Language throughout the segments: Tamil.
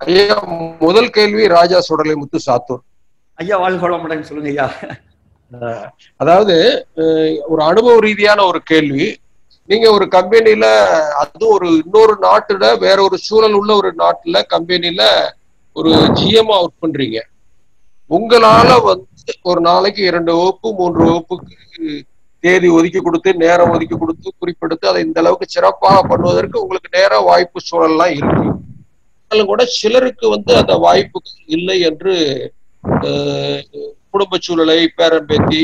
ஐயா முதல் கேள்வி ராஜா சுடலை முத்து சாத்தூர். ஐயா வாழ்க வளமுடன் சொல்லுங்க ஐயா. அதாவது ஒரு அனுபவ ரீதியான ஒரு கேள்வி. நீங்க ஒரு கம்பெனில அது ஒரு இன்னொரு நாட்டுல வேற ஒரு சூழல் உள்ள ஒரு நாட்டுல கம்பெனில ஒரு ஜிஎம்ஆ ஒர்க் பண்றீங்க. உங்களால வந்து ஒரு நாளைக்கு இரண்டு வகுப்பு மூன்று வகுப்புக்கு தேதி ஒதுக்கி கொடுத்து நேரம் ஒதுக்கி கொடுத்து குறிப்பெடுத்து அதை இந்த அளவுக்கு சிறப்பாக பண்ணுவதற்கு உங்களுக்கு நேரம் வாய்ப்பு சூழல்லாம் இருக்கு. கூட சிலருக்கு வந்து அந்த வாய்ப்புகள் இல்லை என்று குடும்ப சூழலை பேரம்பேத்தி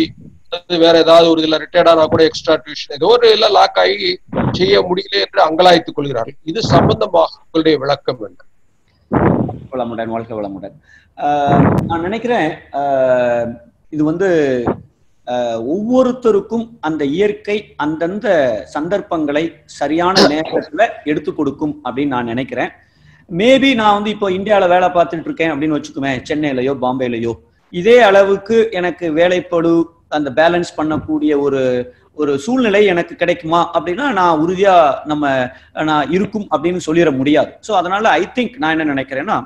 வேற ஏதாவது ஒரு இதுல ரிட்டையர்ட் ஆனா கூட எக்ஸ்ட்ரா டியூஷன் ஏதோ ஒரு எல்லாம் லாக் ஆகி செய்ய முடியல என்று அங்கலாய்த்துக் கொள்கிறார்கள். இது சம்பந்தமாக உங்களுடைய விளக்கம் என்ன? வளமுடன் வாழ்க வளமுடன். ஆஹ் நான் நினைக்கிறேன் ஆஹ் இது வந்து ஆஹ் ஒவ்வொருத்தருக்கும் அந்த இயற்கை அந்தந்த சந்தர்ப்பங்களை சரியான நேரத்துல எடுத்து கொடுக்கும் அப்படின்னு நான் நினைக்கிறேன். மேபி நான் வந்து இப்போ இந்தியாவில் வேலை பார்த்துட்டு இருக்கேன் அப்படின்னு வச்சுக்குவேன் சென்னையிலயோ பாம்பேலையோ. இதே அளவுக்கு எனக்கு வேலைப்படு அந்த பேலன்ஸ் பண்ணக்கூடிய ஒரு ஒரு சூழ்நிலை எனக்கு கிடைக்குமா அப்படின்னா நான் உறுதியா நம்ம நான் இருக்கும் அப்படின்னு சொல்லிட முடியாது. ஸோ அதனால ஐ திங்க் நான் என்ன நினைக்கிறேன்னா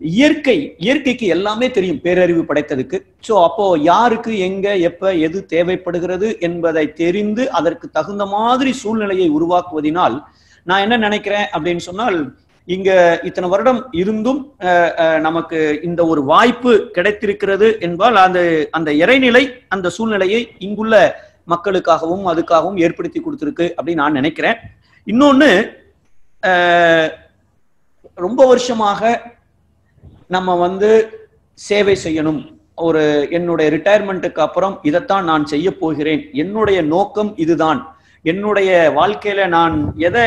இயற்கை இயற்கைக்கு எல்லாமே தெரியும் பேரறிவு படைத்ததுக்கு. ஸோ அப்போ யாருக்கு எங்க எப்ப எது தேவைப்படுகிறது என்பதை தெரிந்து அதற்கு தகுந்த மாதிரி சூழ்நிலையை உருவாக்குவதினால் நான் என்ன நினைக்கிறேன் அப்படின்னு சொன்னால் இங்க இத்தனை வருடம் இருந்தும் நமக்கு இந்த ஒரு வாய்ப்பு கிடைத்திருக்கிறது என்பால் அந்த அந்த இறைநிலை அந்த சூழ்நிலையை இங்குள்ள மக்களுக்காகவும் அதுக்காகவும் ஏற்படுத்தி கொடுத்திருக்கு அப்படின்னு நான் நினைக்கிறேன். இன்னொன்னு ரொம்ப வருஷமாக நம்ம வந்து சேவை செய்யணும். ஒரு என்னுடைய ரிட்டையர்மெண்ட்டுக்கு அப்புறம் இதைத்தான் நான் செய்ய போகிறேன். என்னுடைய நோக்கம் இதுதான். என்னுடைய வாழ்க்கையில நான் எதை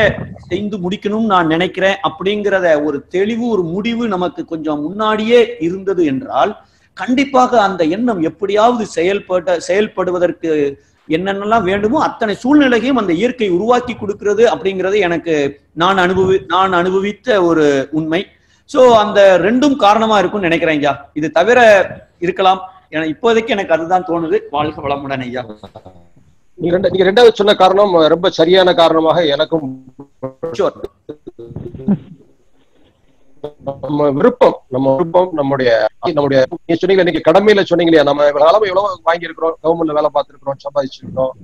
செய்து முடிக்கணும்னு நான் நினைக்கிறேன் அப்படிங்கிறத ஒரு தெளிவு ஒரு முடிவு நமக்கு கொஞ்சம் முன்னாடியே இருந்தது என்றால் கண்டிப்பாக அந்த எண்ணம் எப்படியாவது செயல்பட செயல்படுவதற்கு என்னென்னலாம் வேண்டுமோ அத்தனை சூழ்நிலையும் அந்த இயற்கை உருவாக்கி கொடுக்கிறது அப்படிங்கிறது எனக்கு நான் அனுபவி நான் அனுபவித்த ஒரு உண்மை. சோ அந்த ரெண்டும் காரணமா இருக்கும்னு நினைக்கிறேன் ஐயா. இது தவிர இருக்கலாம். ஏன்னா இப்போதைக்கு எனக்கு அதுதான் தோணுது. வாழ்க வளமுடன் ஐயா. நீங்க ரெண்டு நீங்க ரெண்டாவது சொன்ன காரணம் ரொம்ப சரியான காரணமாக எனக்கும் நம்ம விருப்பம் நம்ம விருப்பம் நம்முடைய நம்முடைய நீங்க சொன்னீங்க இன்னைக்கு கடமையில சொன்னீங்க இல்லையா நம்ம இவ்வளவு காலம் எவ்வளவு வாங்கியிருக்கிறோம் கவர்மெண்ட்ல வேலை பார்த்திருக்கிறோம் சம்பாதிச்சிருக்கிறோம்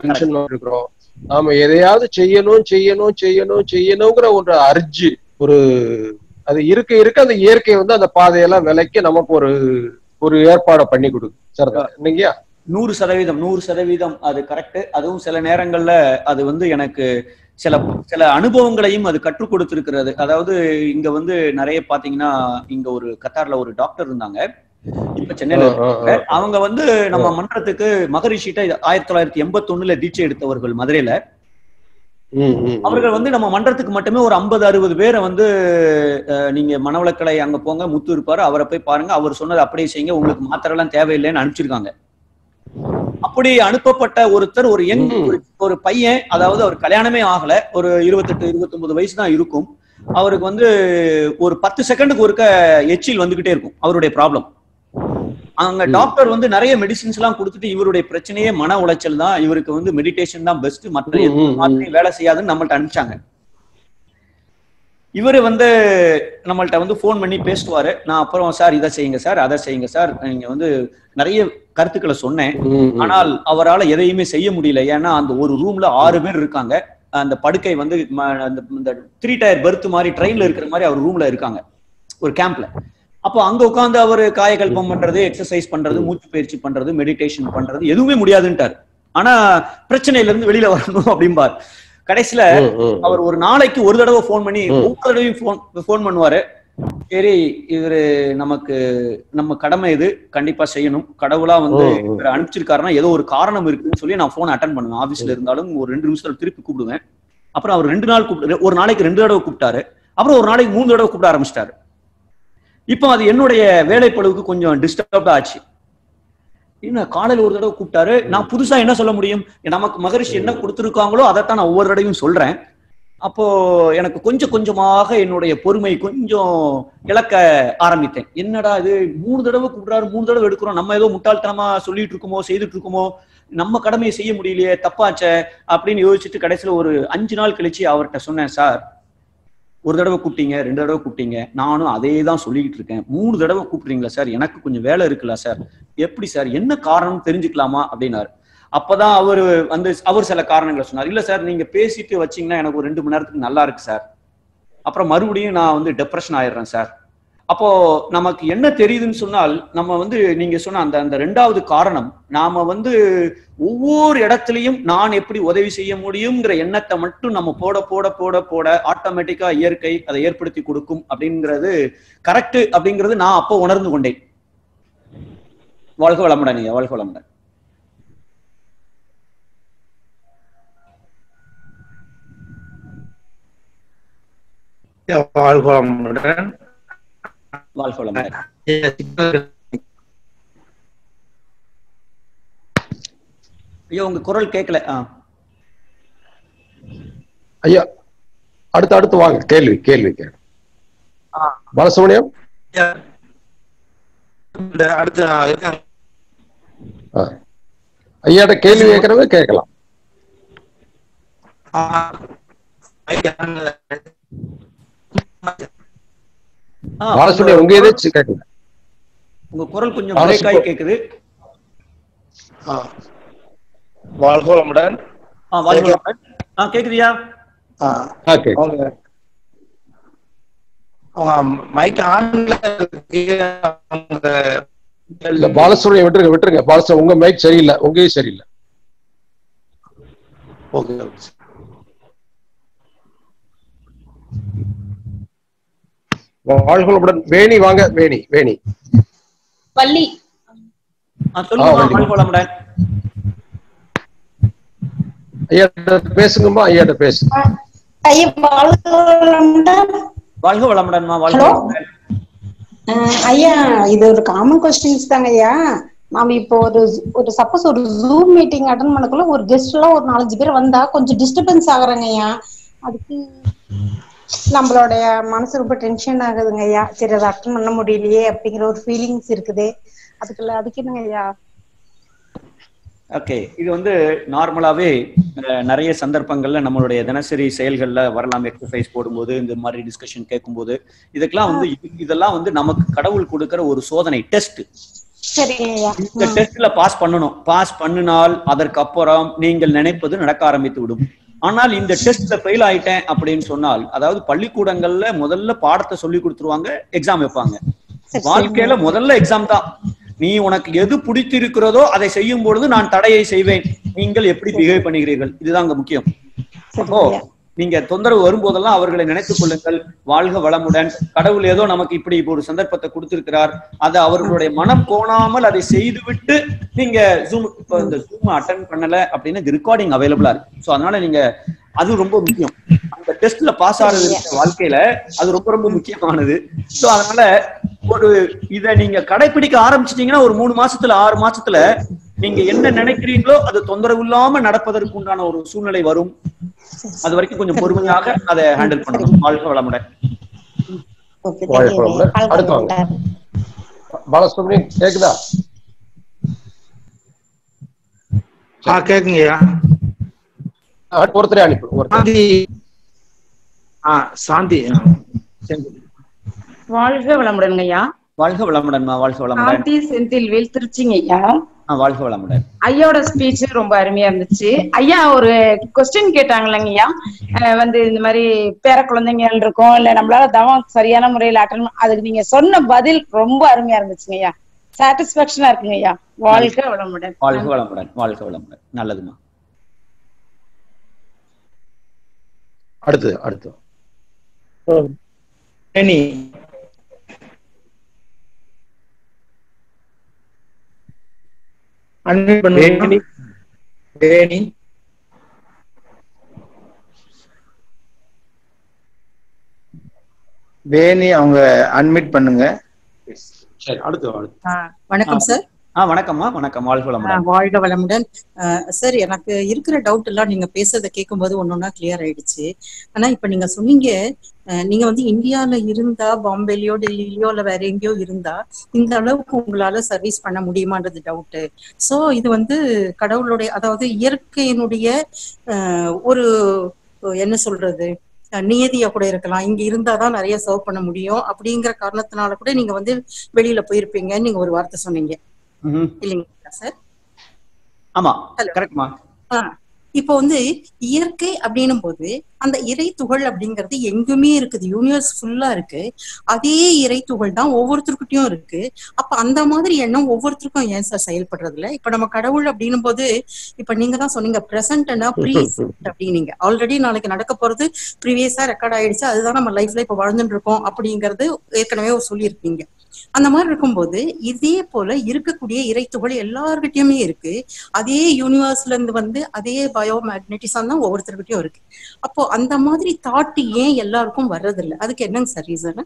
பென்ஷன் இருக்கிறோம் நாம எதையாவது செய்யணும் செய்யணும் செய்யணும் செய்யணுங்கிற ஒரு அர்ஜி ஒரு அது இருக்க இருக்க அந்த இயற்கை வந்து அந்த பாதையெல்லாம் விலைக்கு நமக்கு ஒரு ஒரு ஏற்பாடை பண்ணி கொடுக்கு சரிதான் இல்லைங்கயா நூறு சதவீதம் நூறு சதவீதம் அது கரெக்ட் அதுவும் சில நேரங்கள்ல அது வந்து எனக்கு சில சில அனுபவங்களையும் அது கற்றுக் கொடுத்திருக்கிறது. அதாவது இங்க வந்து நிறைய பாத்தீங்கன்னா இங்க ஒரு கத்தார்ல ஒரு டாக்டர் இருந்தாங்க. இப்ப சென்னையில. அவங்க வந்து நம்ம மன்றத்துக்கு மகரிஷிட்ட ஆயிரத்தி தொள்ளாயிரத்தி எண்பத்தி ஒண்ணுல தீட்சை எடுத்தவர்கள் மதுரையில. அவர்கள் வந்து நம்ம மன்றத்துக்கு மட்டுமே ஒரு ஐம்பது அறுபது பேரை வந்து நீங்க மனவளக்கலை அங்க போங்க முத்து இருப்பாரு அவரை போய் பாருங்க. அவர் சொன்னது அப்படியே செய்யுங்க உங்களுக்கு மாத்திரை எல்லாம் தேவையில்லைன்னு அனுப்பிச்சிருக்காங்க. அப்படி அனுப்பப்பட்ட ஒருத்தர் ஒரு யங். ஒரு- பையன் அதாவது அவர் கல்யாணமே ஆகல ஒரு இருபத்தெட்டு இருபத்தொன்பது வயசு தான் இருக்கும். அவருக்கு வந்து ஒரு பத்து செகண்டுக்கு ஒருக்க எச்சில் வந்துகிட்டே இருக்கும் அவருடைய ப்ராப்ளம். அங்க. டாக்டர் வந்து நிறைய மெடிசின்ஸ் எல்லாம் கொடுத்துட்டு இவருடைய பிரச்சனையே மன உளைச்சல் தான் இவருக்கு வந்து மெடிடேஷன் தான் பெஸ்ட் மற்ற வேலை செய்யாதுன்னு நம்மள்ட்ட அனுப்பிச்சாங்க. இவரு வந்து நம்மள்ட்ட வந்து ஃபோன் பண்ணி பேசுவாரு. நான் அப்புறம் சார் இதை செய்யுங்க சார் அதை செய்யுங்க சார். நீங்க வந்து நிறைய கருத்துக்களை சொன்னேன். ஆனால் அவரால் எதையுமே செய்ய முடியல. ஏன்னா அந்த ஒரு ரூம்ல ஆறு பேர் இருக்காங்க. அந்த படுக்கை வந்து அந்த இந்த த்ரீ டயர் பெர்த் மாதிரி ட்ரெயின்ல இருக்கிற மாதிரி அவர் ரூம்ல இருக்காங்க. ஒரு கேம்ப்ல அப்போ அங்க உட்காந்து அவர் காயகல்பம் பண்றது எக்ஸசைஸ் பண்றது மூச்சு பயிற்சி பண்றது மெடிடேஷன் பண்றது எதுவுமே முடியாதுன்ட்டார். ஆனா பிரச்சனையில இருந்து வெளியில வரணும் அப்படிம்பார். கடைசியில. அவர் ஒரு நாளைக்கு ஒரு தடவை ஃபோன் பண்ணி. ஒவ்வொரு தடவையும் ஃபோன் ஃபோன் பண்ணுவாரு. சரி இவரு நமக்கு நம்ம கடமை இது. கண்டிப்பா செய்யணும். கடவுளா வந்து. இவரை அனுப்பிச்சிருக்காருன்னா ஏதோ ஒரு காரணம் இருக்குன்னு சொல்லி நான் போன் அட்டன் பண்ணுவேன். ஆபீஸ்ல இருந்தாலும் ஒரு ரெண்டு நிமிஷத்துல திருப்பி கூப்பிடுவேன். அப்புறம் அவர் ரெண்டு நாள் கூப்பிட்டு ஒரு நாளைக்கு ரெண்டு தடவை கூப்பிட்டாரு. அப்புறம் ஒரு நாளைக்கு மூணு தடவை கூப்பிட ஆரம்பிச்சிட்டாரு. இப்போ அது என்னுடைய வேலைப்பளுவுக்கு கொஞ்சம் டிஸ்டர்ப் ஆச்சு. என்ன காலையில் ஒரு தடவை கூப்பிட்டாரு. நான் புதுசா என்ன சொல்ல முடியும்? நமக்கு மகரிஷி என்ன கொடுத்துருக்காங்களோ அதைத்தான் நான் ஒவ்வொரு தடவையும் சொல்றேன். அப்போ எனக்கு கொஞ்சம் கொஞ்சமாக என்னுடைய பொறுமை கொஞ்சம் இழக்க ஆரம்பித்தேன். என்னடா இது மூணு தடவை கூப்பிடுறாரு மூணு தடவை எடுக்கிறோம். நம்ம ஏதோ முட்டாள்தனமா சொல்லிட்டு இருக்கோமோ செய்துட்டு இருக்கோமோ நம்ம கடமையை செய்ய முடியலையே தப்பாச்சே அப்படின்னு யோசிச்சுட்டு கடைசியில ஒரு அஞ்சு நாள் கழிச்சு அவர்கிட்ட சொன்னேன் சார் ஒரு தடவை கூப்பிட்டீங்க ரெண்டு தடவை கூப்பிட்டீங்க. நானும் அதே தான் சொல்லிக்கிட்டு இருக்கேன். மூணு தடவை கூப்பிடுறீங்களா சார்? எனக்கு கொஞ்சம் வேலை இருக்குல்ல சார்? எப்படி சார்? என்ன காரணம் தெரிஞ்சுக்கலாமா? அப்படின்னாரு. அப்பதான் அவர் வந்து அவர் சில காரணங்களை சொன்னார். இல்ல சார் நீங்க பேசிட்டு வச்சீங்கன்னா எனக்கு ஒரு ரெண்டு மணி நேரத்துக்கு நல்லா இருக்கு சார். அப்புறம் மறுபடியும் நான் வந்து டெப்ரெஷன் ஆயிடுறேன் சார். அப்போ நமக்கு என்ன தெரியுதுன்னு சொன்னால் நம்ம வந்து நீங்க சொன்ன அந்த அந்த ரெண்டாவது காரணம் நாம வந்து ஒவ்வொரு இடத்துலையும் நான் எப்படி உதவி செய்ய முடியுங்கிற எண்ணத்தை மட்டும் நம்ம போட போட போட போட ஆட்டோமேட்டிக்கா இயற்கை அதை ஏற்படுத்தி கொடுக்கும் அப்படிங்கிறது கரெக்ட் அப்படிங்கிறது நான் அப்போ உணர்ந்து கொண்டேன். வாழ்க வளமுடன் நீங்க வாழ்க வளமுடன். வாழ்க வளமுடன். வாழ்க வளமுடன். ஐயா உங்க குரல் கேட்கல ஐயா அடுத்து அடுத்து வாங்க. கேள்வி கேள்வி கேள்வி. ஆ. ஐயாட்ட கேள்வி கேட்கறவங்க கேட்கலாம். பாலசுப்ரமணியம் உங்க எதாச்சும் கேட்கல. உங்க குரல் கொஞ்சம் பிரேக் ஆகி கேக்குது. ஆ. வாழ்க வளமுடன் ஆ வாழ்க வளமுடன். ஆ கேக்குதியா ஆ, ஓகே மைக் ஆன்ல இல்ல பாலசுப்ரமணியம் விட்டுருங்க விட்டுருங்க. பாலசுப்ரமணியம் உங்க மைக் சரியில்லை. உங்கேயும் சரியில்லை. Okay okay. வாழ்களுடன் வேணி வாங்க வேணி வேணி. ஐயாட்ட பேசுங்கம்மா ஐயாட்ட பேசு. ஐயா வாழ்க வாழ்க வளமுடன்மா வாழ்க ஐயா இது ஒரு காமன் கொஸ்டின்ஸ் தாங்க ஐயா. நாம இப்போ ஒரு ஒரு சப்போஸ் ஒரு ஜூம் மீட்டிங் அட்டன் பண்ணக்குள்ள ஒரு கெஸ்ட் எல்லாம் ஒரு நாலஞ்சு பேர் வந்தா கொஞ்சம் டிஸ்டர்பன்ஸ் ஆகுறாங்க ஐயா. அதுக்கு நம்மளுடைய மனசு ரொம்ப டென்ஷன் ஆகுதுங்க ஐயா. சரி அதை அட்டன் பண்ண முடியலையே அப்படிங்கிற ஒரு ஃபீலிங்ஸ் இருக்குது. அதுக்குள்ள அதுக்கு என்னங்க ஐயா? ஓகே இது வந்து நார்மலாவே அஹ், நிறைய சந்தர்ப்பங்கள்ல நம்மளுடைய தினசரி செயல்கள்ல வரலாம். எக்ஸசைஸ் போடும்போது இந்த மாதிரி டிஸ்கஷன் கேட்கும்போது. இதுக்கெல்லாம் வந்து இது- இதெல்லாம் வந்து நமக்கு கடவுள் கொடுக்கிற ஒரு சோதனை டெஸ்ட் இந்த டெஸ்ட்ல பாஸ் பண்ணணும். பாஸ் பண்ணினால் அதற்கு அப்புறம் நீங்கள் நினைப்பது நடக்க ஆரம்பித்து விடும். ஆனால் இந்த டெஸ்ட்ல ஃபெயில் ஆயிட்டேன் அப்படின்னு சொன்னால் அதாவது பள்ளிக்கூடங்கள்ல முதல்ல பாடத்தை சொல்லி கொடுத்துருவாங்க எக்ஸாம் வைப்பாங்க. வாழ்க்கையில முதல்ல எக்ஸாம் தான். நீ உனக்கு எது பிடித்திருக்கிறதோ அதை செய்யும் பொழுது நான் தடையை செய்வேன். நீங்கள் எப்படி பிஹேவ் பண்ணுகிறீர்கள்? இதுதான் அங்க முக்கியம். அப்போ நீங்க தொந்தரவு வரும்போதெல்லாம் அவர்களை நினைத்துக் கொள்ளுங்கள். வாழ்க வளமுடன். கடவுள் ஏதோ நமக்கு இப்படி இப்போ ஒரு சந்தர்ப்பத்தை கொடுத்திருக்கிறார். அதை அவர்களுடைய மனம் கோணாமல் அதை செய்துவிட்டு நீங்க ஜூம் இப்போ இந்த ஜூம் அட்டன் பண்ணல அப்படின்னு ரெக்கார்டிங் அவைலபிளா இருக்கு. ஸோ அதனால நீங்க அது ரொம்ப முக்கியம். அந்த டெஸ்ட்ல பாஸ் ஆகிறது இருக்க வாழ்க்கையில அது ரொம்ப ரொம்ப முக்கியமானது. ஸோ அதனால ஒரு இதை நீங்க கடைபிடிக்க ஆரம்பிச்சிட்டீங்கன்னா ஒரு மூணு மாசத்துல ஆறு மாசத்துல நீங்க என்ன நினைக்கிறீங்களோ அது தொந்தரவு இல்லாம நடப்பதற்கு உண்டான ஒரு சூழ்நிலை வரும். அது வரைக்கும் கொஞ்சம் பொறுமையாக அதை ஹேண்டில் பண்ணணும். வாழ்க வளமுடன். வளமுடன். பாலசுப்ரமணியம் கேக்குதா? ஆ கேக்குங்கய்யா. ஒருத்தரே அனுப்பு சாந்தி. வாழ்க வளமுடன் ஐயா வாழ்க வளமுடன்மா வாழ்க வளமுடன். காந்தி செந்தில்வேல் திருச்சிங்க ஐயா வாழ்க வளமுடன். ஐயாவோட ஸ்பீச் ரொம்ப அருமையா இருந்துச்சு. ஐயா ஒரு கொஸ்டின் கேட்டாங்களங்க ஐயா. அஹ் வந்து இந்த மாதிரி பேர குழந்தைங்கள் இருக்கும் இல்ல நம்மளால தவம் சரியான முறையில அட்டன் அதுக்கு நீங்க சொன்ன பதில் ரொம்ப அருமையா இருந்துச்சுங்க ஐயா. சாட்டிஸ்பாக்சனா இருக்குங்க ஐயா. வாழ்க வளமுடன். வாழ்க வளமுடன் வாழ்க வளமுடன். நல்லதுமா? அடுத்து அடுத்து. அன்மியூட் பண்ணுங்க வேணி வேணி. அவங்க அன்மிட் பண்ணுங்க. சரி அடுத்து வணக்கம் சார் ஆ வணக்கம்மா. வணக்கம். வாழ்க வளமுடன். ஆஹ் வாழ்க வளமுடன். சார் எனக்கு இருக்கிற டவுட் எல்லாம் நீங்க பேசுறதை கேட்கும்போது ஒன்னொன்னா கிளியர் ஆயிடுச்சு. ஆனா இப்ப நீங்க சொன்னீங்க ஆஹ் நீங்க வந்து இந்தியால இருந்தா பாம்பேலயோ டெல்லியிலயோ இல்ல வேற எங்கேயோ இருந்தா இந்த அளவுக்கு உங்களால சர்வீஸ் பண்ண முடியுமான்றது டவுட் சோ இது வந்து கடவுளுடைய அதாவது இயற்கையினுடைய ஆஹ் ஒரு என்ன சொல்றது நியதியா கூட இருக்கலாம். இங்க இருந்தாதான் நிறைய சர்வ் பண்ண முடியும். அப்படிங்கிற காரணத்தினால கூட நீங்க வந்து வெளியில போயிருப்பீங்கன்னு நீங்க ஒரு வார்த்தை சொன்னீங்க. இல்லைங்களா சார் ஆமா Hello. கரெக்ட்மா இப்போ வந்து இயற்கை அப்படின்னும் போது அந்த இறை துகள் அப்படிங்கிறது எங்குமே இருக்குது. யூனிவர்ஸ் ஃபுல்லா இருக்கு. அதே இறை துகள் தான் ஒவ்வொருத்தருக்கிட்டையும் இருக்கு. அப்ப அந்த மாதிரி எண்ணம் ஒவ்வொருத்தருக்கும் ஏன் சார் செயல்படுறது இல்ல இப்ப நம்ம கடவுள் அப்படின்னும் போது இப்ப நீங்க தான் சொன்னீங்க பிரசன்ட்னா ப்ரீ அப்படின்னீங்க. ஆல்ரெடி நாளைக்கு நடக்க போறது ப்ரீவியஸா ரெக்கார்ட் ஆயிடுச்சு. அதுதான் நம்ம லைஃப்ல இப்ப வாழ்ந்துட்டு இருக்கோம் அப்படிங்கறது ஏற்கனவே சொல்லியிருக்கீங்க. அந்த மாதிரி இருக்கும்போது இதே போல இருக்கக்கூடிய இறைத்துகள் எல்லார்கிட்டயுமே இருக்கு. அதே யூனிவர்ஸ்ல இருந்து வந்து அதே பயோ மேக்னெட்டிசம் தான் ஒவ்வொருத்தர்கிட்டயும் இருக்கு. அப்போ அந்த மாதிரி தாட் ஏன் எல்லாருக்கும் வர்றதில்லை? அதுக்கு என்னங்க சார் ரீசன்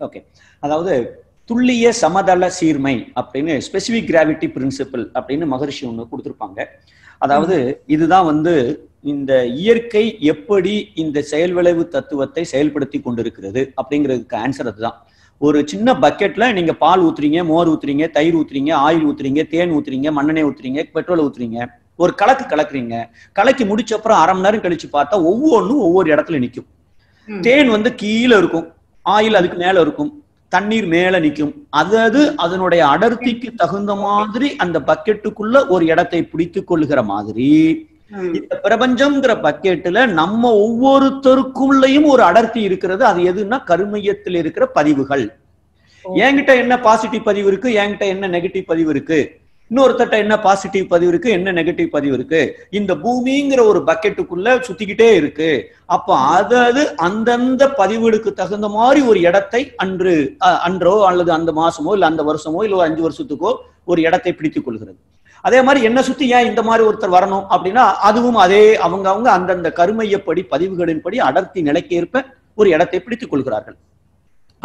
ஓகே அதாவது துல்லிய சமதள சீர்மை அப்படின்னு ஸ்பெசிபிக் கிராவிட்டி பிரின்சிபல் அப்படின்னு மகரிஷி ஒன்று கொடுத்துருப்பாங்க. அதாவது இதுதான் வந்து இந்த இயற்கை எப்படி இந்த செயல் விளைவு தத்துவத்தை செயல்படுத்தி கொண்டிருக்கிறது அப்படிங்கிறதுக்கு ஆன்சர் அதுதான். ஒரு சின்ன பக்கெட்ல நீங்க பால் ஊத்துறீங்க மோர் ஊத்துறீங்க தயிர் ஊத்துறீங்க ஆயில் ஊத்துறீங்க தேன் ஊத்துறீங்க மண்ணெண்ணெய் ஊத்துறீங்க பெட்ரோல் ஊத்துறீங்க. ஒரு கலக்கு கலக்குறீங்க. கலக்கி முடிச்ச அப்புறம் அரை மணி நேரம் கழிச்சு பார்த்தா ஒவ்வொன்றும் ஒவ்வொரு இடத்துல நிற்கும் தேன் வந்து கீழே இருக்கும். ஆயில் அதுக்கு மேல இருக்கும். தண்ணீர் மேல நிக்கும். அதாவது அதனுடைய அடர்த்திக்கு தகுந்த மாதிரி அந்த பக்கெட்டுக்குள்ள ஒரு இடத்தை பிடித்துக் கொள்ளுகிற மாதிரி. இந்த பிரபஞ்சம்ங்கிற பக்கெட்டுல நம்ம ஒவ்வொருத்தருக்குள்ளேயும் ஒரு அடர்த்தி இருக்கிறது. அது எதுன்னா கருமையத்தில் இருக்கிற பதிவுகள். என்கிட்ட என்ன பாசிட்டிவ் பதிவு இருக்கு? என்கிட்ட என்ன நெகட்டிவ் பதிவு இருக்கு? இன்னொருத்தட்ட என்ன பாசிட்டிவ் பதிவு இருக்கு? என்ன நெகட்டிவ் பதிவு இருக்கு? இந்த பூமிங்கிற ஒரு பக்கெட்டுக்குள்ள சுத்திக்கிட்டே இருக்கு. அப்ப அதாவது அந்தந்த பதிவுகளுக்கு தகுந்த மாதிரி ஒரு இடத்தை அன்று அன்றோ அல்லது அந்த மாசமோ இல்ல அந்த வருஷமோ இல்ல ஒரு அஞ்சு வருஷத்துக்கோ ஒரு இடத்தை பிடித்துக் கொள்கிறது. அதே மாதிரி என்ன சுத்தி ஏன் இந்த மாதிரி ஒருத்தர் வரணும் அப்படின்னா அதுவும் அதே அவங்க அவங்க அந்தந்த கருமையப்படி பதிவுகளின்படி அடர்த்தி நிலைக்கேற்ப ஒரு இடத்தை பிடித்துக் கொள்கிறார்கள்.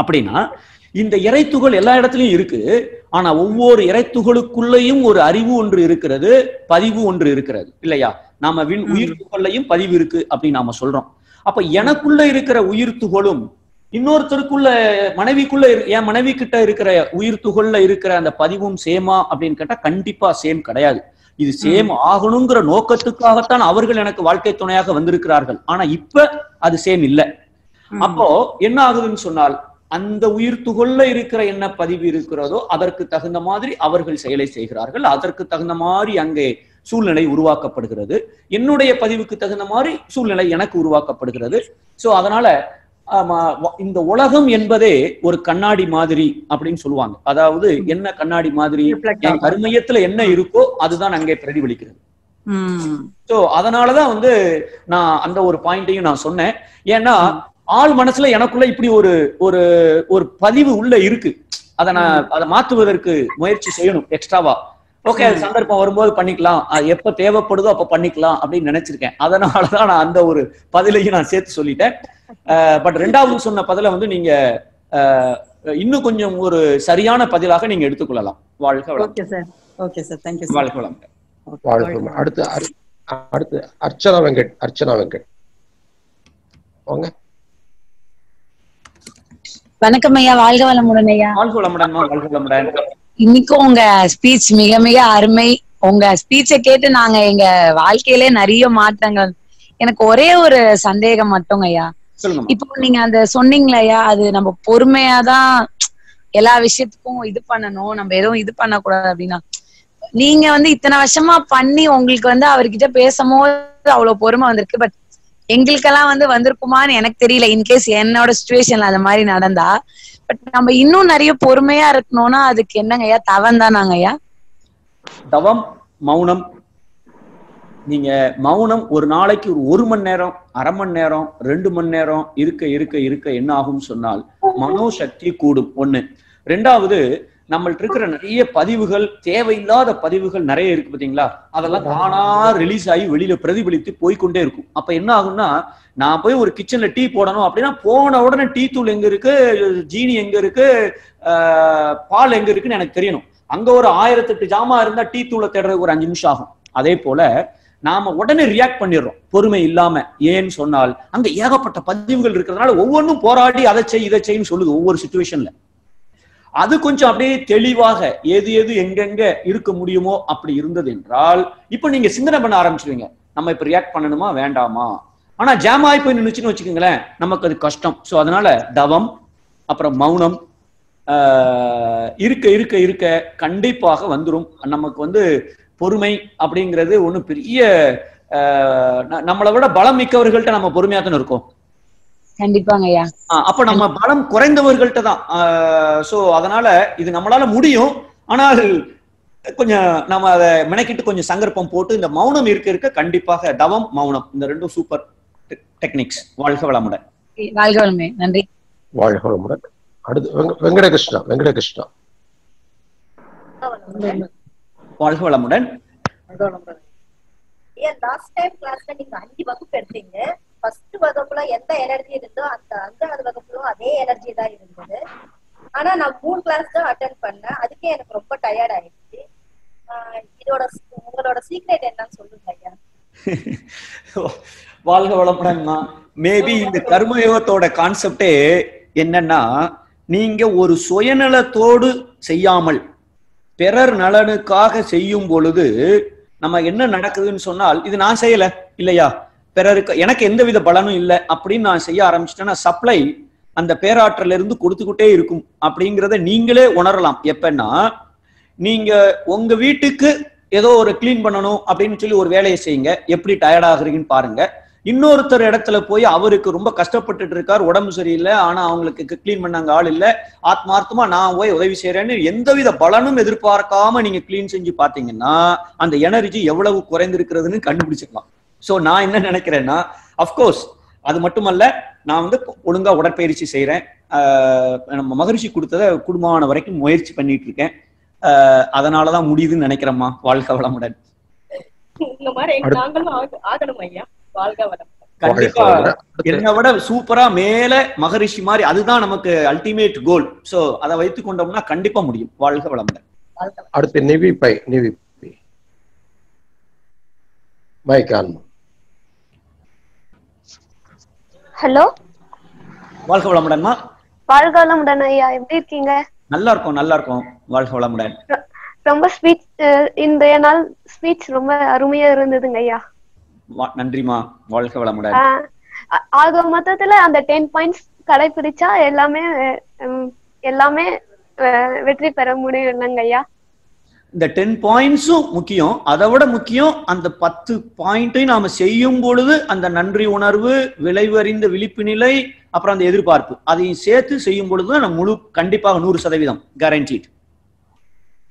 அப்படின்னா இந்த இறைத்துகள் எல்லா இடத்துலயும் இருக்கு. ஆனா ஒவ்வொரு இறைத்துகளுக்குள்ளேயும் ஒரு அறிவு ஒன்று இருக்கிறது பதிவு ஒன்று இருக்கிறது. இல்லையா? நாம விண். உயிர் துகள்லையும் பதிவு இருக்கு அப்படின்னு நாம சொல்றோம். அப்ப எனக்குள்ள இருக்கிற உயிர் துகளும் இன்னொருத்தருக்குள்ள மனைவிக்குள்ள என் மனைவி கிட்ட இருக்கிற உயிர் துகள்ல இருக்கிற அந்த பதிவும் சேமா அப்படின்னு கேட்டா கண்டிப்பா சேம் கிடையாது. இது சேம் ஆகணுங்கிற நோக்கத்துக்காகத்தான் அவர்கள் எனக்கு வாழ்க்கை துணையாக வந்திருக்கிறார்கள். ஆனா இப்ப அது சேம் இல்ல. அப்போ என்ன ஆகுதுன்னு சொன்னால் அந்த உயிர் துகள்ல இருக்கிற என்ன பதிவு இருக்கிறதோ அதற்கு தகுந்த மாதிரி அவர்கள் செயலை செய்கிறார்கள். அதற்கு தகுந்த மாதிரி அங்கே சூழ்நிலை உருவாக்கப்படுகிறது. என்னுடைய பதிவுக்கு தகுந்த மாதிரி சூழ்நிலை எனக்கு உருவாக்கப்படுகிறது. சோ அதனால இந்த உலகம் என்பதே ஒரு கண்ணாடி மாதிரி அப்படின்னு சொல்லுவாங்க. அதாவது என்ன கண்ணாடி மாதிரி என் கருமையத்துல என்ன இருக்கோ அதுதான் அங்கே பிரதிபலிக்கிறது. சோ அதனாலதான் வந்து நான் அந்த ஒரு பாயிண்டையும் நான் சொன்னேன். ஏன்னா ஆள் மனசுல எனக்குள்ள இப்படி ஒரு ஒரு ஒரு பதிவு உள்ள இருக்கு. அதை நான் அதை மாத்துவதற்கு முயற்சி செய்யணும் எக்ஸ்ட்ராவா ஓகே அது சந்தர்ப்பம் வரும்போது பண்ணிக்கலாம். அது எப்ப தேவைப்படுதோ அப்ப பண்ணிக்கலாம் அப்படின்னு நினைச்சிருக்கேன். அதனாலதான் நான் அந்த ஒரு பதிலையும் நான் சேர்த்து சொல்லிட்டேன். பட் ரெண்டாவது சொன்ன பதில வந்து நீங்க இன்னும் கொஞ்சம் ஒரு சரியான பதிலாக நீங்க எடுத்துக்கொள்ளலாம். வாழ்க வளம். Okay sir. Okay sir. Thank you sir வாழ்க வளம். வாழ்க்கை அடுத்து அடுத்து அர்ச்சனா வெங்கட் அர்ச்சனா வெங்கட். வாங்க. வணக்கம் ஐயா. வாழ்க வளமுடன் ஐயா. வாழ்க வளமுடன் வாழ்க வளமுடன் இன்னைக்கும் உங்க ஸ்பீச் மிக மிக அருமை. உங்க ஸ்பீச்சை கேட்டு நாங்க எங்க வாழ்க்கையிலே நிறைய மாற்றங்கள். எனக்கு ஒரே ஒரு சந்தேகம் மட்டும் ஐயா. சொல்லுங்க இப்போ நீங்க அந்த சொன்னீங்களே ஐயா அது நம்ம பொறுமையாதான் எல்லா விஷயத்துக்கும் இது பண்ணணும் நம்ம எதுவும் இது பண்ணக்கூடாது அப்படின்னா. நீங்க வந்து இத்தனை வருஷமா பண்ணி உங்களுக்கு வந்து அவர்கிட்ட பேசும்போது அவ்வளவு பொறுமை வந்திருக்கு. பட் எங்களுக்கெல்லாம் வந்து வந்திருக்குமான்னு எனக்கு தெரியல. இன்கேஸ் என்னோட சுச்சுவேஷன்ல அந்த மாதிரி நடந்தா. பட் நம்ம இன்னும் நிறைய பொறுமையா இருக்கணும்னா அதுக்கு என்னங்க ஐயா தவம் தானாங்க ஐயா தவம் மௌனம் நீங்க மௌனம் ஒரு நாளைக்கு ஒரு ஒரு மணி நேரம் அரை மணி நேரம் ரெண்டு மணி நேரம் இருக்க இருக்க இருக்க என்ன ஆகும்னு சொன்னால் மனோசக்தி கூடும். ஒண்ணு. ரெண்டாவது நம்மள்ட்ட இருக்கிற நிறைய பதிவுகள் தேவையில்லாத பதிவுகள் நிறைய இருக்கு பாத்தீங்களா அதெல்லாம் தானா ரிலீஸ் ஆகி வெளியில பிரதிபலித்து போய்க்கொண்டே இருக்கும். அப்ப என்ன ஆகும்னா நான் போய் ஒரு கிச்சன்ல டீ போடணும் அப்படின்னா போன உடனே டீ தூள் எங்க இருக்கு? ஜீனி எங்க இருக்கு? ஆஹ், பால் எங்க இருக்குன்னு எனக்கு தெரியணும். அங்க ஒரு ஆயிரத்தெட்டு ஜாமா இருந்தா டீ தூளை தேடுறதுக்கு ஒரு அஞ்சு நிமிஷம் ஆகும். அதே போல நாம உடனே ரியாக்ட் பண்ணிடுறோம். பொறுமை இல்லாம ஏன்னு சொன்னால் அங்க ஏகப்பட்ட பதிவுகள் இருக்கிறதுனால ஒவ்வொன்றும் போராடி அதை செய் இதை செய்ன்னு சொல்லுது ஒவ்வொரு சுச்சுவேஷன்ல அது கொஞ்சம் அப்படியே தெளிவாக எது எது எங்கெங்க இருக்க முடியுமோ அப்படி இருந்தது என்றால் இப்ப நீங்க சிந்தனை பண்ண ஆரம்பிச்சிருவீங்க. நம்ம இப்ப ரியாக்ட் பண்ணணுமா வேண்டாமா? ஆனா ஜாம் ஆகி போய் நின்றுச்சுன்னு வச்சுக்கோங்களேன் நமக்கு அது கஷ்டம். ஸோ அதனால தவம் அப்புறம் மௌனம் ஆஹ், இருக்க இருக்க இருக்க கண்டிப்பாக வந்துரும். நமக்கு வந்து பொறுமை அப்படிங்கிறது ஒண்ணு பெரிய நம்மளை விட பலம் மிக்கவர்கள்ட்ட நம்ம பொறுமையா தானே இருக்கோம். கண்டிப்பாங்க ஐயா. ஆஹ் அப்ப நம்ம பலம் குறைந்தவர்கள்ட்ட தான். சோ அதனால இது நம்மளால முடியும். ஆனால் கொஞ்சம் நம்ம அதை மெனக்கிட்டு கொஞ்சம் சங்கற்பம் போட்டு இந்த மௌனம் இருக்க இருக்க கண்டிப்பாக தவம் மௌனம் இந்த ரெண்டும் சூப்பர் டெக்னிக்ஸ் வாழ்க வளமுடன். வாழ்க வளமே நன்றி. வாழ்க வளமுடன். அடுத்து வெங்க- வெங்கடகிருஷ்ணா வெங்கடகிருஷ்ணா. வாழ்க வளமுடன் லாஸ்ட் டைம் கிளாஸ்ல நீங்க அஞ்சு வகுப்பு எடுத்தீங்க. ஃபர்ஸ்ட் வகுப்புல எந்த எனர்ஜி இருந்தோ அந்த அஞ்சாவது வகுப்புலும் அதே எனர்ஜி தான் இருந்தது. ஆனா நான் மூணு கிளாஸ் தான் அட்டன் பண்ணேன். அதுக்கே எனக்கு ரொம்ப டயர்ட் ஆயிடுச்சு. இதோட உங்களோட சீக்ரெட் என்னன்னு சொல்லுங்க ஐயா. வாழ்க வளமுடன்மா மேபி இந்த கர்மயோகத்தோட கான்செப்டே என்னன்னா நீங்க ஒரு சுயநலத்தோடு செய்யாமல் பிறர் நலனுக்காக செய்யும் பொழுது நம்ம என்ன நடக்குதுன்னு சொன்னால் இது நான் செய்யல இல்லையா? பிறருக்கு எனக்கு எந்தவித பலனும் இல்லை அப்படின்னு நான் செய்ய ஆரம்பிச்சிட்டேன்னா சப்ளை அந்த பேராற்றல இருந்து கொடுத்துக்கிட்டே இருக்கும் அப்படிங்கிறத நீங்களே உணரலாம். எப்பன்னா நீங்க உங்க வீட்டுக்கு ஏதோ ஒரு க்ளீன் பண்ணணும் அப்படின்னு சொல்லி ஒரு வேலையை செய்யுங்க. எப்படி டயர்ட் ஆகுறீங்கன்னு பாருங்க. இன்னொருத்தர் இடத்துல போய் அவருக்கு ரொம்ப கஷ்டப்பட்டுட்டு இருக்கார் உடம்பு சரியில்லை ஆனா அவங்களுக்கு க்ளீன் பண்ணாங்க ஆள் இல்ல. ஆத்மார்த்தமா நான் போய் உதவி செய்யறேன்னு எந்தவித பலனும் எதிர்பார்க்காம நீங்க க்ளீன் செஞ்சு பாத்தீங்கன்னா அந்த எனர்ஜி எவ்வளவு குறைந்திருக்கிறதுன்னு கண்டுபிடிச்சிக்கலாம். சோ நான் என்ன நினைக்கிறேன்னா அஃப்கோர்ஸ் அது மட்டுமல்ல நான் வந்து ஒழுங்கா உடற்பயிற்சி செய்யறேன் ஆஹ் நம்ம மகரிஷி கொடுத்ததை குடும்பமான வரைக்கும் முயற்சி பண்ணிட்டு இருக்கேன். ஆஹ் அதனாலதான் முடியுதுன்னு நினைக்கிறேம்மா வாழ்க்கை வளமுடன். இந்த மாதிரி நாங்களும் ஆக- ஆகணும் ஐயா. வாழ்க வளம் கண்டிப்பா. என்னை விட சூப்பரா மேல மகரிஷி மாதிரி அதுதான் நமக்கு அல்டிமேட் கோல் சோ அதை வைத்துக் கொண்டோம்னா கண்டிப்பா முடியும். வாழ்க வளமுடன். அடுத்து Nivi bye Nivi mic on hello? வாழ்க வளமுடன்மா வாழ்க வளமுடன் ஐயா. எப்படி இருக்கீங்க? நல்லா இருக்கும் நல்லா இருக்கும் வாழ்க வளமுடன். ரொம்ப ஸ்பீச் இன்றைய நாள் ஸ்பீச் ரொம்ப அருமையா இருந்ததுங்க ஐயா. நன்றிம்மா. வாழ்க வளமுடன். ஆக மொத்தத்துல அந்த டென் பாயிண்ட்ஸ் கடைபிடிச்சா எல்லாமே எல்லாமே வெற்றி பெற முடியும் இல்லைங்க ஐயா? இந்த டென் பாயிண்ட்ஸும் முக்கியம். அதை விட முக்கியம் அந்த பத்து பாயிண்ட்டையும் நாம செய்யும் பொழுது அந்த நன்றி உணர்வு விளைவறிந்த விழிப்பு நிலை அப்புறம் அந்த எதிர்பார்ப்பு. அதையும் சேர்த்து செய்யும் பொழுது நம்ம முழு கண்டிப்பாக நூறு சதவீதம் கேரண்டீட்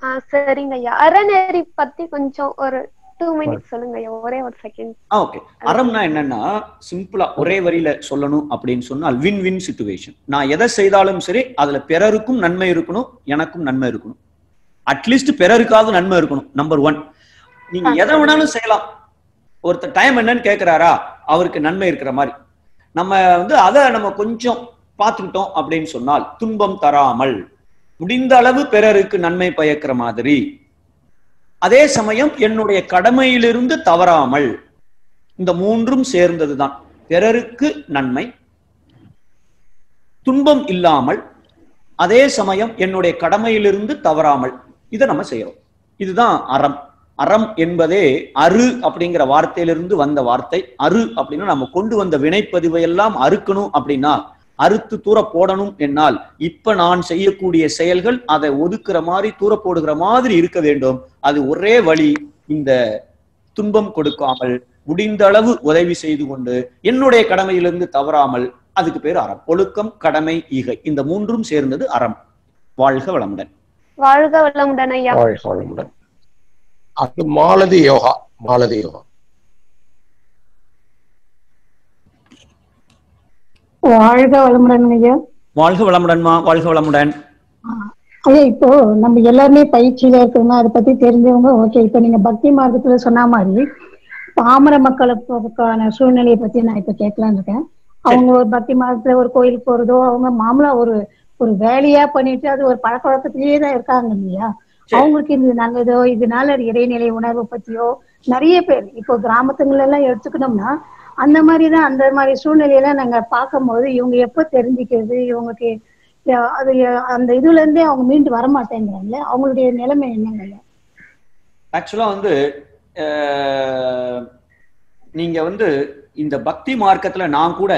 ஆஹ் சரிங்க ஐயா. அறநெறி பத்தி கொஞ்சம் ஒரு டூ மினிட்ஸ் சொல்லுங்க ஐயா ஒரே ஒரு செகண்ட் ஓகே அறம்னா என்னன்னா சிம்பிளா ஒரே வரியில சொல்லணும் அப்படின்னு சொன்னால் வின் வின் சுச்சுவேஷன் நான் எதை செய்தாலும் சரி அதுல பிறருக்கும் நன்மை இருக்கணும் எனக்கும் நன்மை இருக்கணும். அட்லீஸ்ட் பிறருக்காவது நன்மை இருக்கணும் நம்பர் ஒன் நீங்க எதை வேணாலும் செய்யலாம். ஒருத்தர் டைம் என்னன்னு கேக்குறாரா அவருக்கு நன்மை இருக்கிற மாதிரி. நம்ம வந்து அதை நம்ம கொஞ்சம் பார்த்துக்கிட்டோம் அப்படின்னு சொன்னால் துன்பம் தராமல் முடிந்த அளவு பிறருக்கு நன்மை பயக்கிற மாதிரி. அதே சமயம் என்னுடைய கடமையிலிருந்து தவறாமல் இந்த மூன்றும் சேர்ந்ததுதான். பிறருக்கு நன்மை துன்பம் இல்லாமல் அதே சமயம் என்னுடைய கடமையிலிருந்து தவறாமல் இதை நம்ம செய்யறோம். இதுதான் அறம். அறம் என்பதே அரு அப்படிங்கிற வார்த்தையிலிருந்து வந்த வார்த்தை. அரு அப்படின்னா நம்ம கொண்டு வந்த வினைப்பதிவை எல்லாம் அறுக்கணும் அப்படின்னா அறுத்து தூர போடணும் என்னால். இப்ப நான் செய்யக்கூடிய செயல்கள் அதை ஒதுக்குற மாதிரி தூர போடுகிற மாதிரி இருக்க வேண்டும். அது ஒரே வழி இந்த துன்பம் கொடுக்காமல் முடிந்த அளவு உதவி செய்து கொண்டு என்னுடைய கடமையிலிருந்து தவறாமல் அதுக்கு பேர் அறம். ஒழுக்கம் கடமை ஈகை. இந்த மூன்றும் சேர்ந்தது அறம். வாழ்க வளமுடன். வாழ்க வளமுடன் ஐயா. வாழ்க வளமுடன். அது மாலதி யோகா. மாலதி யோகா. வாழ்க வளமுடன் ஐயா. வாழ்க வளமுடன்மா. வாழ்க வளமுடன். ஐயா இப்போ நம்ம எல்லாருமே பயிற்சியில இருக்கிறவங்க அதை பத்தி தெரிஞ்சவங்க ஓகே இப்போ நீங்க பக்தி மார்க்கத்துல சொன்ன மாதிரி பாமர மக்களுக்கான சூழ்நிலையை பத்தி நான் இப்ப கேட்கலான்னு இருக்கேன். அவங்க ஒரு பக்தி மார்க்கத்துல ஒரு கோயிலுக்கு போறதோ அவங்க மாமூலா ஒரு ஒரு வேலையா பண்ணிட்டு அது ஒரு பழக்க வழக்கத்திலேயே தான் இருக்காங்க இல்லையா? அவங்களுக்கு இது நல்லதோ இதனால இறைநிலை உணர்வு பத்தியோ நிறைய பேர் இப்போ கிராமத்துங்கள எல்லாம் எடுத்துக்கிட்டோம்னா அந்த மாதிரி தான் அந்த மாதிரி சூழ்நிலையெல்லாம் நாங்க பார்க்கும்போது இவங்க எப்ப தெரிஞ்சுக்கிறது இவங்களுக்கு அது அந்த இதுல இருந்தே அவங்க மீண்டு வர மாட்டேங்கிறாங்கல்ல அவங்களுடைய நிலைமை என்னங்க ஆக்சுவலா வந்து நீங்க வந்து இந்த பக்தி மார்க்கத்துல நான் கூட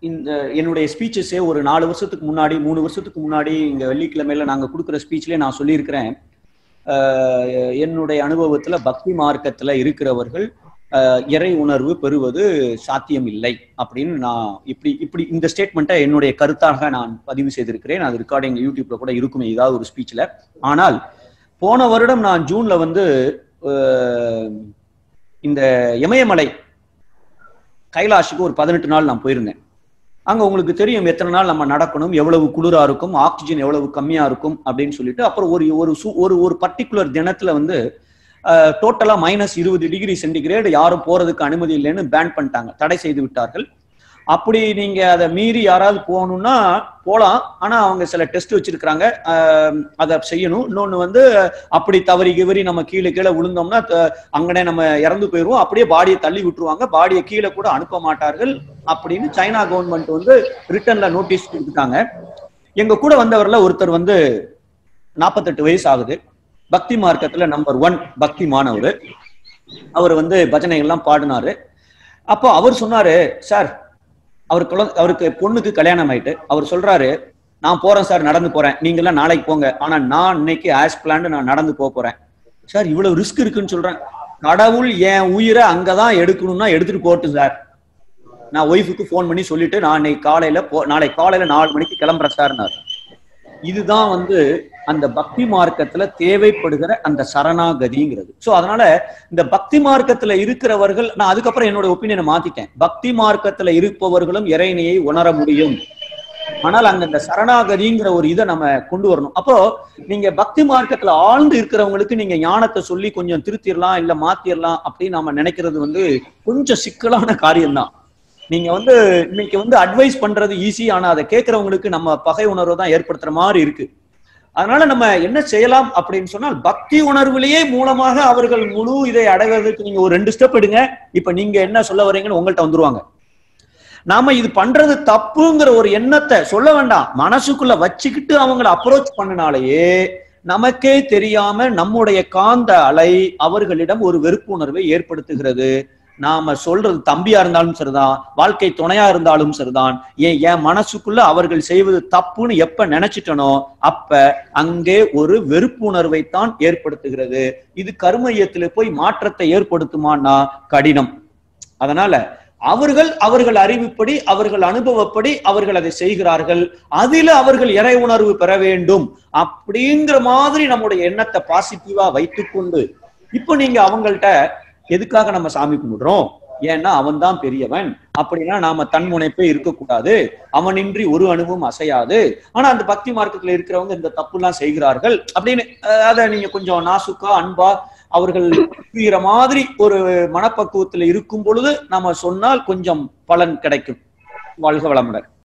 இந்த என்னுடைய ஸ்பீச்சஸே ஒரு நாலு வருஷத்துக்கு முன்னாடி மூணு வருஷத்துக்கு முன்னாடி இங்க வெள்ளிக்கிழமையில நாங்க கொடுக்குற ஸ்பீச்லயே நான் சொல்லியிருக்கிறேன். என்னுடைய அனுபவத்துல பக்தி மார்க்கத்துல இருக்கிறவர்கள் இறை உணர்வு பெறுவது சாத்தியம் இல்லை அப்படின்னு நான் இப்படி இப்படி இந்த ஸ்டேட்மெண்ட்டை என்னுடைய கருத்தாக நான் பதிவு செய்திருக்கிறேன். அது ரெக்கார்டிங் யூடியூப்ல கூட இருக்குமே ஏதாவது ஒரு ஸ்பீச்ல ஆனால் போன வருடம் நான் ஜூன்ல வந்து இந்த இமயமலை கைலாஷுக்கு ஒரு பதினெட்டு நாள் நான் போயிருந்தேன். அங்க உங்களுக்கு தெரியும் எத்தனை நாள் நம்ம நடக்கணும் எவ்வளவு குளிரா இருக்கும் ஆக்சிஜன் எவ்வளவு கம்மியா இருக்கும் அப்படின்னு சொல்லிட்டு அப்புறம் ஒரு ஒரு சு- ஒரு ஒரு பர்டிகுலர் தினத்துல வந்து டோட்டலா மைனஸ் இருபது டிகிரி சென்டிகிரேடு யாரும் போறதுக்கு அனுமதி இல்லைன்னு பேன் பண்ணிட்டாங்க. தடை செய்து விட்டார்கள். அப்படி நீங்க அதை மீறி யாராவது போகணும்னா போகலாம் ஆனா அவங்க சில டெஸ்ட் வச்சிருக்கிறாங்க. அதை செய்யணும். இன்னொன்னு வந்து அப்படி தவறி கிவறி நம்ம கீழே கீழே விழுந்தோம்னா அங்கனே நம்ம இறந்து போயிடுவோம் அப்படியே பாடியை தள்ளி விட்டுருவாங்க. பாடியை கீழே கூட அனுப்ப மாட்டார்கள் அப்படின்னு சைனா கவர்மெண்ட் வந்து ரிட்டர்ன்ல நோட்டீஸ் கொடுத்துட்டாங்க. எங்க கூட வந்தவர்ல ஒருத்தர் வந்து நாற்பத்தெட்டு வயசு ஆகுது. பக்தி மார்க்கத்துல நம்பர் ஒன் பக்தி மாணவர். அவர் வந்து பஜனைகள்லாம் பாடினாரு. அப்போ அவர் சொன்னாரு சார் அவர் குழந்தை அவருக்கு பொண்ணுக்கு கல்யாணம் ஆயிட்டு. அவர் சொல்றாரு நான் போறேன் சார் நடந்து போறேன். நீங்க எல்லாம் நாளைக்கு போங்க. ஆனா நான் இன்னைக்கு ஆஸ் பிளான் நான் நடந்து போக போறேன். சார் இவ்வளவு ரிஸ்க் இருக்குன்னு சொல்றேன். கடவுள் என் உயிரை அங்கதான் எடுக்கணும்னா எடுத்துட்டு போகட்டும் சார் நான் ஒய்ஃபுக்கு ஃபோன் பண்ணி சொல்லிட்டு நான் இன்னைக்கு காலையில போ நாளைக்கு காலையில நாலு மணிக்கு கிளம்புறேன் சார்னாரு இதுதான் வந்து அந்த பக்தி மார்க்கத்துல தேவைப்படுகிற அந்த சரணாகதிங்கிறது. சோ அதனால இந்த பக்தி மார்க்கத்துல இருக்கிறவர்கள் நான் அதுக்கப்புறம் என்னோட ஒப்பீனியனை மாத்திட்டேன். பக்தி மார்க்கத்துல இருப்பவர்களும் இறைநியை உணர முடியும். ஆனால் அங்க இந்த சரணாகதிங்கிற ஒரு இதை நம்ம கொண்டு வரணும். அப்போ நீங்க பக்தி மார்க்கத்துல ஆழ்ந்து இருக்கிறவங்களுக்கு நீங்க ஞானத்தை சொல்லி கொஞ்சம் திருத்திடலாம் இல்ல மாத்திரலாம் அப்படின்னு நம்ம நினைக்கிறது வந்து கொஞ்சம் சிக்கலான காரியம்தான். நீங்க வந்து இன்னைக்கு வந்து அட்வைஸ் பண்றது ஈஸி ஆனா அதை கேட்கறவங்களுக்கு நம்ம பகை உணர்வை தான் ஏற்படுத்துற மாதிரி இருக்கு. அதனால நம்ம என்ன செய்யலாம் அப்படின்னு சொன்னால் பக்தி உணர்விலேயே மூலமாக அவர்கள் முழு இதை அடைவதற்கு நீங்க ஒரு ரெண்டு ஸ்டெப் எடுங்க. இப்ப நீங்க என்ன சொல்ல வரீங்கன்னு உங்கள்ட்ட வந்துருவாங்க. நாம இது பண்றது தப்புங்கிற ஒரு எண்ணத்தை சொல்ல வேண்டாம். மனசுக்குள்ள வச்சுக்கிட்டு அவங்கள அப்ரோச் பண்ணினாலேயே நமக்கே தெரியாம நம்முடைய காந்த அலை அவர்களிடம் ஒரு வெறுப்பு உணர்வை ஏற்படுத்துகிறது. நாம சொல்றது தம்பியா இருந்தாலும் சரிதான் வாழ்க்கை துணையா இருந்தாலும் சரிதான். ஏன் என் மனசுக்குள்ள அவர்கள் செய்வது தப்புன்னு எப்ப நினைச்சிட்டனோ அப்ப அங்கே ஒரு வெறுப்புணர்வை தான் ஏற்படுத்துகிறது. இது கருமையத்துல போய் மாற்றத்தை ஏற்படுத்துமான்னா கடினம். அதனால அவர்கள் அவர்கள் அறிவுப்படி அவர்கள் அனுபவப்படி அவர்கள் அதை செய்கிறார்கள். அதில அவர்கள் இறை உணர்வு பெற வேண்டும். அப்படிங்கிற மாதிரி நம்முடைய எண்ணத்தை பாசிட்டிவா வைத்துக்கொண்டு இப்ப நீங்க அவங்கள்ட்ட எதுக்காக நம்ம சாமி கும்பிடுறோம்? ஏன்னா அவன் தான் பெரியவன். அப்படின்னா நாம தன்முனைப்பே இருக்கக்கூடாது. அவனின்றி ஒரு அணுவும் அசையாது. ஆனா அந்த பக்தி மார்க்கத்துல இருக்கிறவங்க இந்த தப்பு எல்லாம் செய்கிறார்கள் அப்படின்னு அதை நீங்க கொஞ்சம் நாசுக்கா அன்பா அவர்கள் புரிகிற மாதிரி ஒரு மனப்பக்குவத்துல இருக்கும் பொழுது நாம சொன்னால் கொஞ்சம் பலன் கிடைக்கும். வாழ்க வளமுடன்.